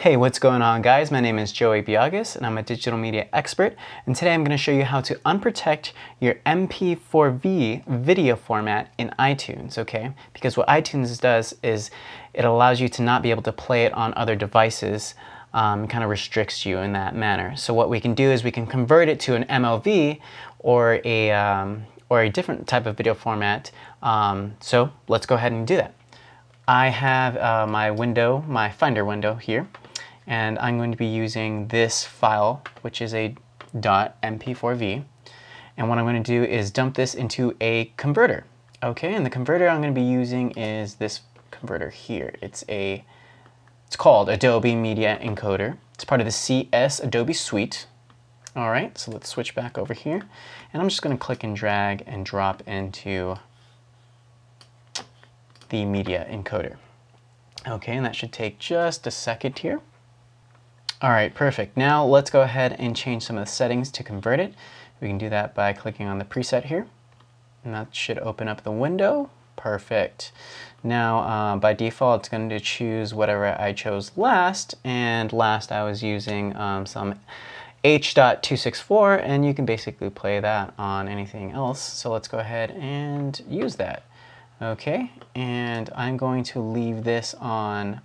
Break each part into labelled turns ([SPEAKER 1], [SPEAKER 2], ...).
[SPEAKER 1] Hey, what's going on guys? My name is Joey Biagas and I'm a digital media expert and today I'm going to show you how to unprotect your MP4V video format in iTunes, okay? Because what iTunes does is it allows you to not be able to play it on other devices um, kind of restricts you in that manner. So what we can do is we can convert it to an MLV or a, um, or a different type of video format. Um, so let's go ahead and do that. I have uh, my window, my Finder window here and I'm going to be using this file, which is a .mp4v. And what I'm going to do is dump this into a converter. Okay, and the converter I'm going to be using is this converter here. It's a, it's called Adobe Media Encoder. It's part of the CS Adobe Suite. All right, so let's switch back over here. And I'm just going to click and drag and drop into the media encoder. Okay, and that should take just a second here. All right, perfect. Now let's go ahead and change some of the settings to convert it. We can do that by clicking on the preset here. And that should open up the window. Perfect. Now, uh, by default, it's going to choose whatever I chose last. And last, I was using um, some H.264, and you can basically play that on anything else. So let's go ahead and use that. Okay, and I'm going to leave this on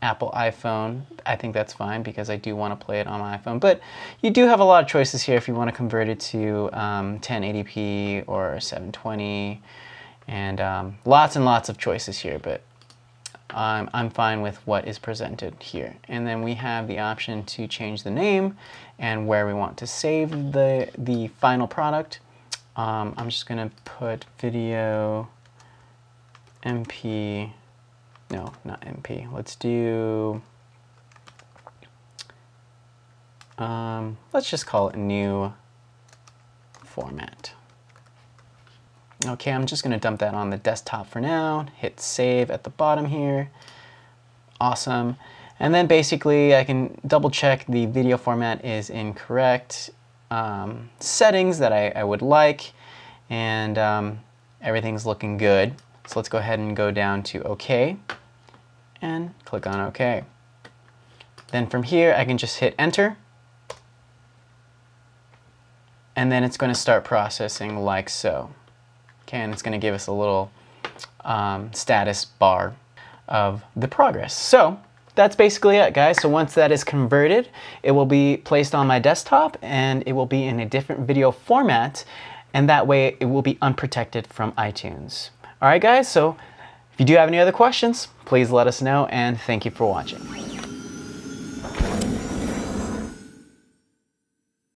[SPEAKER 1] Apple iPhone, I think that's fine because I do want to play it on my iPhone. But you do have a lot of choices here if you want to convert it to um, 1080p or 720 and um, lots and lots of choices here, but I'm, I'm fine with what is presented here. And then we have the option to change the name and where we want to save the, the final product. Um, I'm just going to put video MP no, not MP. Let's do, um, let's just call it new format. Okay, I'm just gonna dump that on the desktop for now. Hit save at the bottom here. Awesome. And then basically I can double check the video format is incorrect. Um, settings that I, I, would like and um, everything's looking good. So let's go ahead and go down to OK and click on OK. Then from here, I can just hit enter. And then it's going to start processing like so. Okay, and it's going to give us a little um, status bar of the progress. So that's basically it, guys. So once that is converted, it will be placed on my desktop and it will be in a different video format. And that way it will be unprotected from iTunes. All right, guys, so if you do have any other questions, please let us know and thank you for watching.